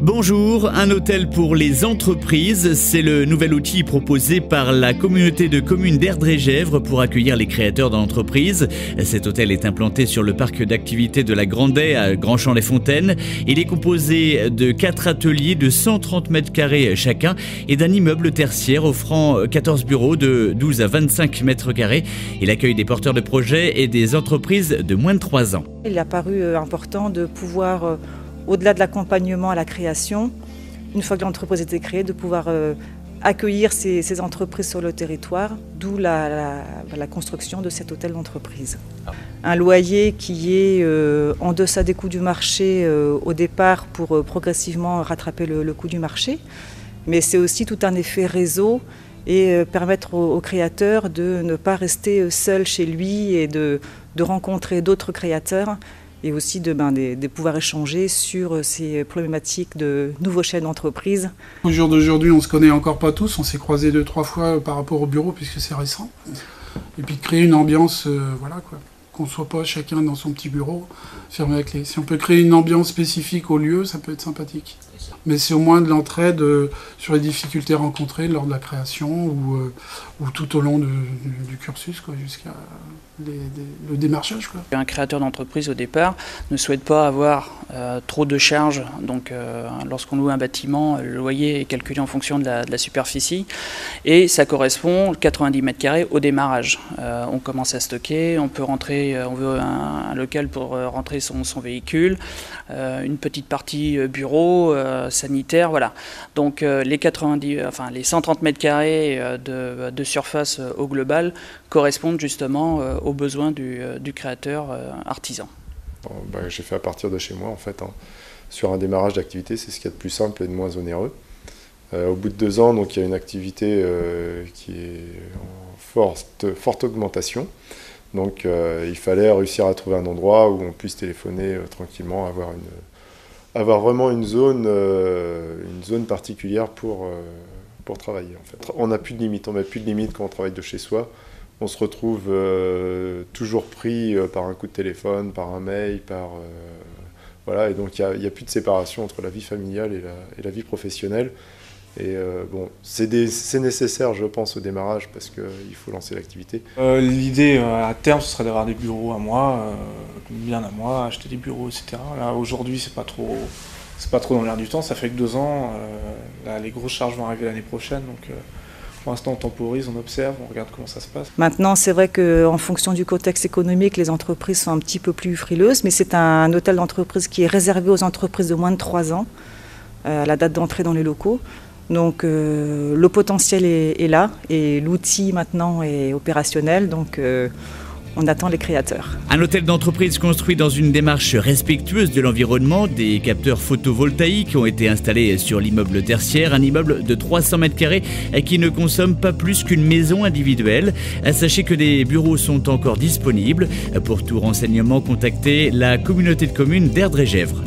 Bonjour, un hôtel pour les entreprises, c'est le nouvel outil proposé par la communauté de communes d'Erdre-et-Gèvres pour accueillir les créateurs d'entreprises. Cet hôtel est implanté sur le parc d'activités de la Grandet à Grandchamp-les-Fontaines. Il est composé de quatre ateliers de 130 mètres carrés chacun et d'un immeuble tertiaire offrant 14 bureaux de 12 à 25 mètres carrés. Il accueille des porteurs de projets et des entreprises de moins de 3 ans. Il a paru euh, important de pouvoir euh, au-delà de l'accompagnement à la création, une fois que l'entreprise était créée, de pouvoir euh, accueillir ces, entreprises sur le territoire, d'où la, construction de cet hôtel d'entreprise. Un loyer qui est euh, en deçà des coûts du marché euh, au départ pour progressivement rattraper le, coût du marché, mais c'est aussi tout un effet réseau et permettre aux, créateurs de ne pas rester seul chez lui et de rencontrer d'autres créateurs et aussi de, ben, pouvoir échanger sur euh, ces problématiques de nouveaux chefs d'entreprise. Au jour d'aujourd'hui, on ne se connaît encore pas tous, on s'est croisés deux, trois fois par rapport au bureau puisque c'est récent. Et puis de créer une ambiance, euh, voilà quoi, qu'on ne soit pas chacun dans son petit bureau, fermé avec les... Si on peut créer une ambiance spécifique au lieu, ça peut être sympathique. Mais c'est au moins de l'entraide euh, sur les difficultés rencontrées lors de la création ou, ou tout au long du, cursus jusqu'à le démarchage. Un créateur d'entreprise au départ ne souhaite pas avoir euh, trop de charges. Donc euh, lorsqu'on loue un bâtiment, le loyer est calculé en fonction de la, superficie et ça correspond 90 mètres carrés au démarrage. Euh, on commence à stocker, on peut rentrer, on veut un, local pour rentrer son, véhicule, une petite partie bureau, sanitaire, voilà. Donc les 90, enfin les 130 mètres carrés de, surface au global correspondent justement aux besoins du, euh, créateur euh, artisan bah, J'ai fait à partir de chez moi en fait. Hein. Sur un démarrage d'activité, c'est ce qu'il y a de plus simple et de moins onéreux. Euh, au bout de deux ans, donc, il y a une activité qui est en forte augmentation. Donc il fallait réussir à trouver un endroit où on puisse téléphoner tranquillement, avoir, une, avoir vraiment une zone, une zone particulière pour, pour travailler. En fait. On n'a plus de limite, on met plus de limite quand on travaille de chez soi on se retrouve euh, toujours pris euh, par un coup de téléphone, par un mail, par euh, voilà, et donc il n'y a, plus de séparation entre la vie familiale et la, vie professionnelle. Et bon, c'est nécessaire, je pense, au démarrage parce qu'il faut lancer l'activité. L'idée à terme, ce serait d'avoir des bureaux à moi, bien à moi, acheter des bureaux, etc. Là, aujourd'hui, c'est pas trop, c'est pas trop dans l'air du temps. Ça fait que deux ans. les grosses charges vont arriver l'année prochaine, donc. Pour l'instant, on temporise, on observe, on regarde comment ça se passe. Maintenant, c'est vrai qu'en fonction du contexte économique, les entreprises sont un petit peu plus frileuses, mais c'est un hôtel d'entreprise qui est réservé aux entreprises de moins de 3 ans, euh, à la date d'entrée dans les locaux. Donc euh, le potentiel est, là et l'outil maintenant est opérationnel. Donc euh, on attend les créateurs. Un hôtel d'entreprise construit dans une démarche respectueuse de l'environnement. Des capteurs photovoltaïques ont été installés sur l'immeuble tertiaire, un immeuble de 300 mètres carrés qui ne consomme pas plus qu'une maison individuelle. Sachez que des bureaux sont encore disponibles. Pour tout renseignement, contactez la communauté de communes d'Erdre-et-Gèvres.